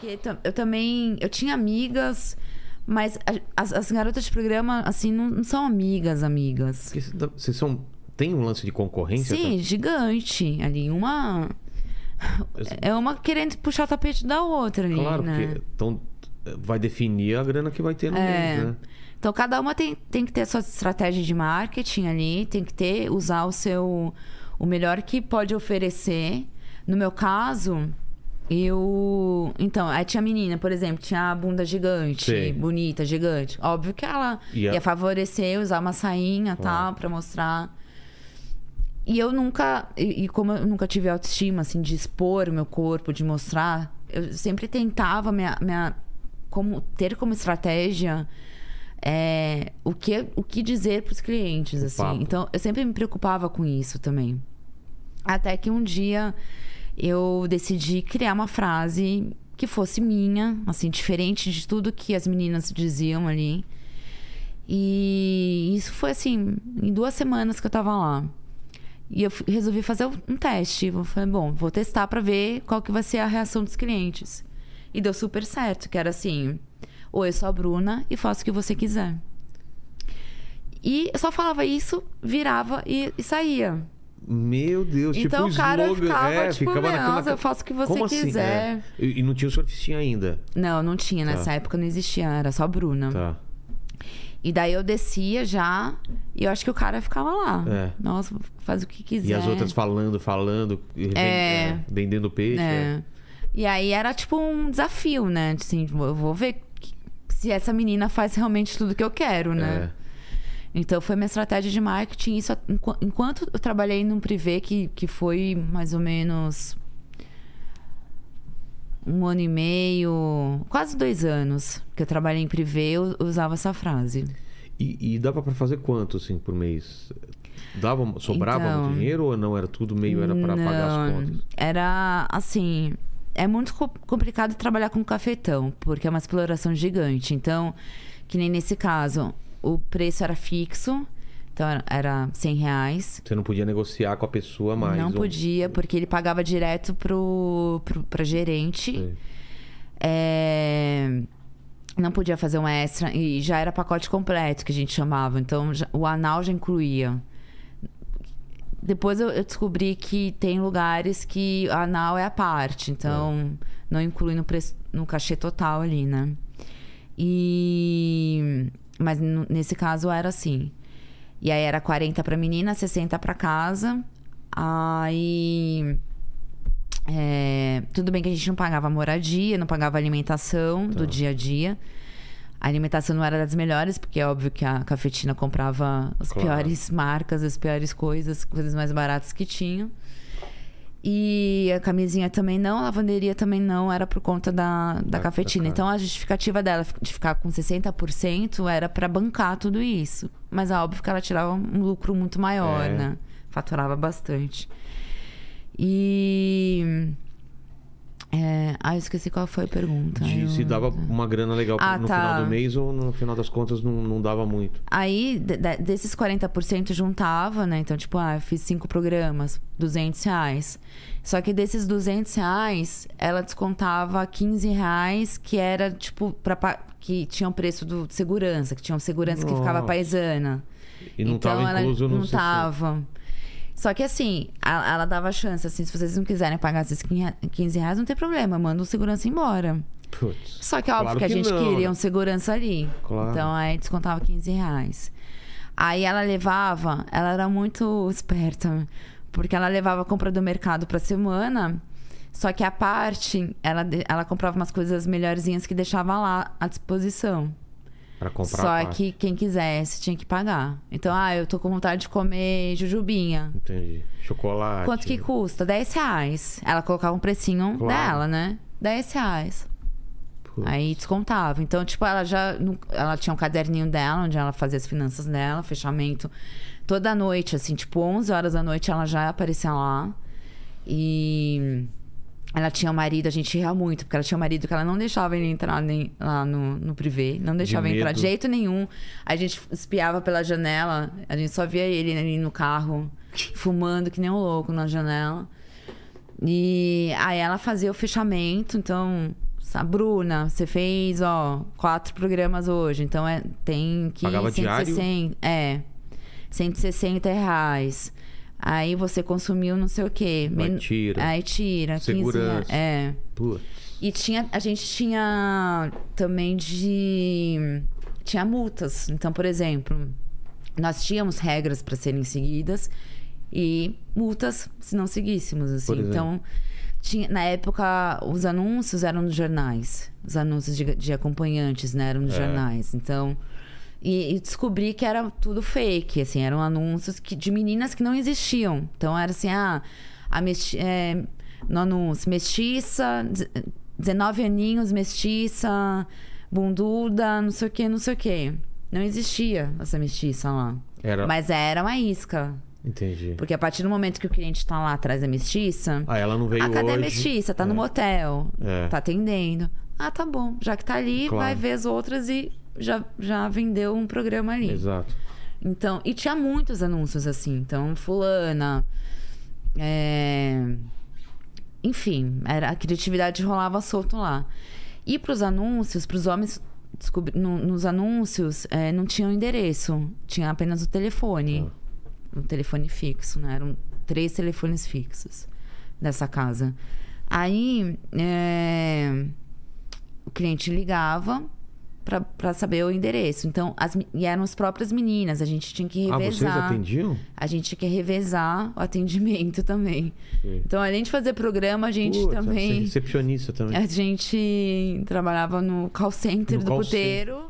porque eu também. Eu tinha amigas, mas as, as garotas de programa, assim, não, não são amigas, amigas. Vocês são. Tem um lance de concorrência? Sim, tá? gigante. Ali, uma. É uma querendo puxar o tapete da outra ali, claro, né? porque então, vai definir a grana que vai ter no é. mês, né? Então, cada uma tem, tem que ter a sua estratégia de marketing ali, tem que ter, usar o seu... O melhor que pode oferecer. No meu caso, eu. Então, aí tinha menina, por exemplo, tinha a bunda gigante, Sim. bonita, gigante. Óbvio que ela ia, ia favorecer usar uma sainha e tal, pra mostrar. E eu nunca. E, e, como eu nunca tive autoestima, assim, de expor o meu corpo, de mostrar, eu sempre tentava minha, minha, como, ter como estratégia é, o, que, o que dizer para os clientes, assim. Papo. Então, eu sempre me preocupava com isso também. Até que um dia eu decidi criar uma frase que fosse minha, assim, diferente de tudo que as meninas diziam ali. E isso foi assim, em duas semanas que eu tava lá. E eu resolvi fazer um teste. Eu falei, bom, vou testar para ver qual que vai ser a reação dos clientes. E deu super certo, que era assim: Oi, eu sou a Bruna e faço o que você quiser. E eu só falava isso, virava e, e saía. Meu Deus, tipo então, tipo o cara slogan, ficava, é, tipo, ficava naquela... eu faço o que você Como assim? quiser. Assim? É. E não tinha o surfistinha ainda? Não, não tinha. Tá. Nessa época não existia, era só a Bruna. Tá. E daí eu descia já e eu acho que o cara ficava lá. É. Nossa, faz o que quiser. E as outras falando, falando, é. é. vendendo peixe. É. é. E aí era tipo um desafio, né? Assim, eu vou ver se essa menina faz realmente tudo que eu quero, né? É. Então foi minha estratégia de marketing. Isso enquanto eu trabalhei num privê que, que foi mais ou menos um ano e meio, quase dois anos que eu trabalhei em privê, eu usava essa frase. E, e dava para fazer quanto assim por mês? Dava, sobrava então, muito dinheiro ou não era tudo meio era para pagar as contas? Era assim, é muito complicado trabalhar com cafetão, porque é uma exploração gigante. Então, que nem nesse caso, o preço era fixo. Então era 100 reais. Você não podia negociar com a pessoa mais? Não podia, porque ele pagava direto pro, pro, pra gerente. É... Não podia fazer um extra. E já era pacote completo, que a gente chamava. Então já, o anal já incluía. Depois eu, eu, descobri que tem lugares que anal é a parte. Então é. não inclui no, preço, no cachê total ali, né? E... Mas nesse caso era assim. E aí era 40 para menina, 60 para casa. Aí. É, tudo bem que a gente não pagava moradia, não pagava alimentação tá. do dia a dia. A alimentação não era das melhores, porque é óbvio que a cafetina comprava as claro. piores marcas, as piores coisas, coisas mais baratas que tinham. E a camisinha também não, a lavanderia também não, era por conta da, da, da cafetina. Da então a justificativa dela de ficar com 60% era para bancar tudo isso. Mas é óbvio que ela tirava um lucro muito maior, é. né? Faturava bastante. E é... Ah, eu esqueci qual foi a pergunta. De. Se dava uma grana legal ah, no tá. final do mês ou no final das contas não, não dava muito? Aí, de, desses 40% juntava, né? Então, tipo, ah, eu fiz cinco programas, 200 reais. Só que desses 200 reais, ela descontava 15 reais, que era, tipo, pra, que tinha o preço do de segurança, que tinha um segurança Nossa. que ficava paisana. E não então, tava incluso ela, no Não tava. Só que assim, a, ela dava chance, assim, se vocês não quiserem pagar esses 15 reais, não tem problema, manda o segurança embora. Putz, Só que é óbvio claro que a gente não, queria né? um segurança ali. Claro. Então aí descontava 15 reais. Aí ela levava, ela era muito esperta, porque ela levava a compra do mercado pra semana. Só que a parte, ela, ela comprava umas coisas melhorzinhas que deixava lá à disposição. Pra comprar Só que quem quisesse tinha que pagar. Então, ah, eu tô com vontade de comer jujubinha. Entendi. Chocolate. Quanto que custa? 10 reais. Ela colocava um precinho claro. dela, né? 10 reais. Putz. Aí descontava. Então, tipo, ela já. Ela tinha um caderninho dela, onde ela fazia as finanças dela, fechamento. Toda noite, assim, tipo, 11 horas da noite, ela já aparecia lá. E ela tinha um marido, a gente ria muito, porque ela tinha um marido que ela não deixava ele entrar nem lá no, no privê, não deixava de entrar de jeito nenhum. A gente espiava pela janela, a gente só via ele ali no carro, fumando que nem um louco na janela. E aí ela fazia o fechamento, então a Bruna, você fez, ó, quatro programas hoje, então é, tem que... Pagava 160, diário? É, 160 reais. Aí você consumiu não sei o quê. Aí tira. Aí tira. 15 Segurança. reais. É. Putz. E tinha, a gente tinha também de. Tinha multas. Então, por exemplo, nós tínhamos regras para serem seguidas e multas se não seguíssemos. Assim. Então, tinha, na época, os anúncios eram nos jornais. Os anúncios de, de acompanhantes né, eram nos É. jornais. Então. E, e descobri que era tudo fake, assim, eram anúncios que, de meninas que não existiam. Então era assim, ah, a mesti é, no anúncio, mestiça, de- 19 aninhos, mestiça, bunduda, não sei o que, não sei o que. Não existia essa mestiça lá. Era. Mas era uma isca. Entendi. Porque a partir do momento que o cliente tá lá atrás da mestiça, Ah, ela não veio ah, cadê a hoje. mestiça? Tá no É. motel. É. Tá atendendo. Ah, tá bom. Já que tá ali, Claro. vai ver as outras e já, já vendeu um programa ali. Exato. Então, e tinha muitos anúncios assim. Então, fulana. é, Enfim, era, a criatividade rolava solto lá. E pros anúncios, pros homens, descobri- no- nos anúncios, é, não tinha o endereço. Tinha apenas o telefone. Um telefone fixo, né? Eram três telefones fixos dessa casa. Aí, é, o cliente ligava pra saber o endereço. Então, as, e eram as próprias meninas. A gente tinha que Ah, vocês revezar. atendiam? a gente tinha que revezar o atendimento também. Sim. Então, além de fazer programa, a gente Putz, também. Recepcionista também. A gente trabalhava no call center No do call puteiro.